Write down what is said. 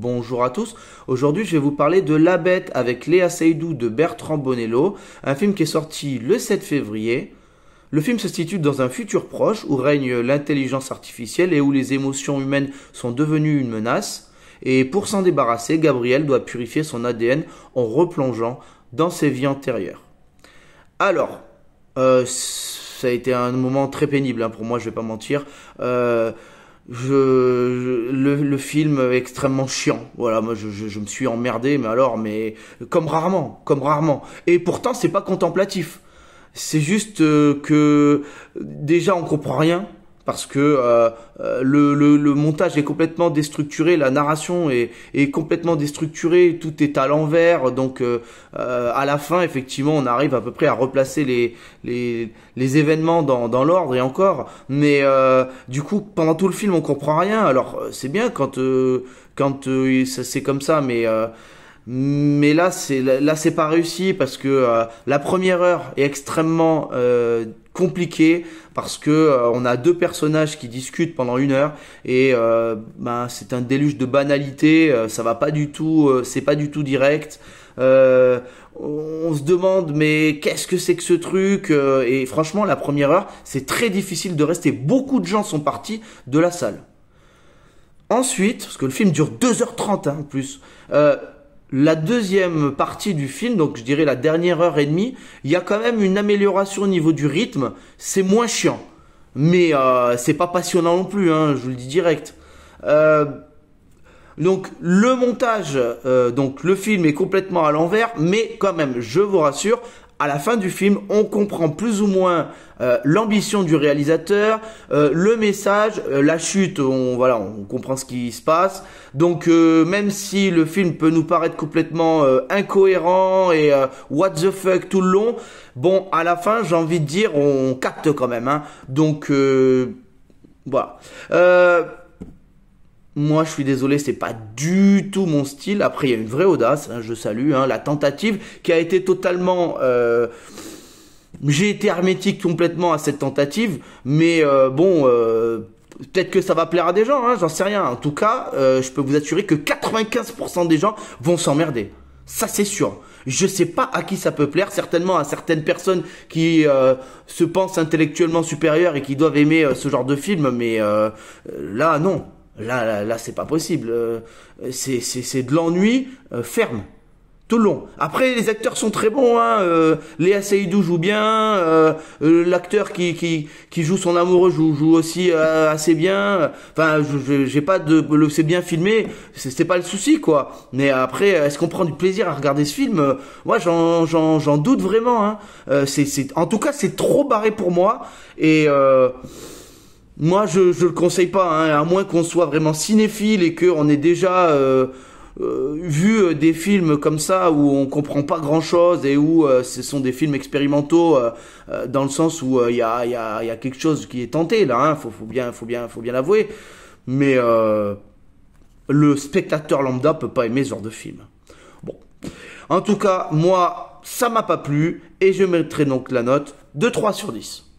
bonjour à tous. Aujourd'hui, je vais vous parler de La Bête avec Léa Seydoux de Bertrand Bonello, un film qui est sorti le 7 février. Le film se situe dans un futur proche où règne l'intelligence artificielle et où les émotions humaines sont devenues une menace. Et pour s'en débarrasser, Gabriel doit purifier son ADN en replongeant dans ses vies antérieures. Alors, euh, ça a été un moment très pénible hein, pour moi, je vais pas mentir. Euh, je, le, film est extrêmement chiant. Voilà, moi je, je, me suis emmerdé, mais alors, mais comme rarement, comme rarement. Et pourtant, c'est pas contemplatif. C'est juste euh, que déjà on comprend rien parce que euh, euh, le, le, montage est complètement déstructuré, la narration est, est complètement déstructurée, tout est à l'envers, donc euh, à la fin, effectivement, on arrive à peu près à replacer les, les, les événements dans, dans l'ordre et encore, mais du coup, pendant tout le film, on comprend rien. Alors, c'est bien quand quand c'est comme ça, mais mais là c'est là c'est pas réussi parce que la première heure est extrêmement euh, compliqué parce que euh, on a deux personnages qui discutent pendant une heure et euh, ben, c'est un déluge de banalité euh, ça va pas du tout c'est pas du tout direct. On se demande mais qu'est-ce que c'est que ce truc et franchement la première heure c'est très difficile de rester. Beaucoup de gens sont partis de la salle. Ensuite parce que le film dure 2h30 hein, en plus la deuxième partie du film, donc je dirais la dernière heure et demie, il y a quand même une amélioration au niveau du rythme. C'est moins chiant, mais euh, c'est pas passionnant non plus, hein, je vous le dis direct. Euh, donc le montage, euh, donc le film est complètement à l'envers, mais quand même, je vous rassure, à la fin du film, on comprend plus ou moins euh, l'ambition du réalisateur, euh, le message, euh, la chute, on voilà, on comprend ce qui se passe. Donc même si le film peut nous paraître complètement incohérent et what the fuck tout le long, bon, à la fin, j'ai envie de dire, on capte quand même. Hein. Donc voilà. Moi, je suis désolé, c'est pas du tout mon style. Après, il y a une vraie audace, hein, je salue hein, la tentative qui a été totalement. Euh, j'ai été hermétique complètement à cette tentative, mais euh, bon, euh, peut-être que ça va plaire à des gens, hein, j'en sais rien. En tout cas, je peux vous assurer que 95% des gens vont s'emmerder. Ça, c'est sûr. Je sais pas à qui ça peut plaire, certainement à certaines personnes qui se pensent intellectuellement supérieures et qui doivent aimer ce genre de film, mais là, non. Là, là, c'est pas possible. Euh, c'est de l'ennui euh, ferme tout le long. Après, les acteurs sont très bons. Hein. Euh, Léa Seydoux joue bien. L'acteur qui, qui, joue son amoureux joue, joue aussi assez bien. Enfin, j'ai pas de, c'est bien filmé. C'est pas le souci, quoi. Mais après, est-ce qu'on prend du plaisir à regarder ce film? Moi, j'en doute vraiment. Hein. c'est, en tout cas, c'est trop barré pour moi. Et moi, je ne le conseille pas, hein, à moins qu'on soit vraiment cinéphile et qu'on ait déjà euh, euh, vu euh, des films comme ça où on comprend pas grand-chose et où ce sont des films expérimentaux dans le sens où il y a, y, a, y, a, quelque chose qui est tenté là, hein, faut, faut bien, faut bien, faut bien l'avouer. Mais le spectateur lambda peut pas aimer ce genre de film. Bon, en tout cas, moi, ça m'a pas plu et je mettrai donc la note de 3 sur 10.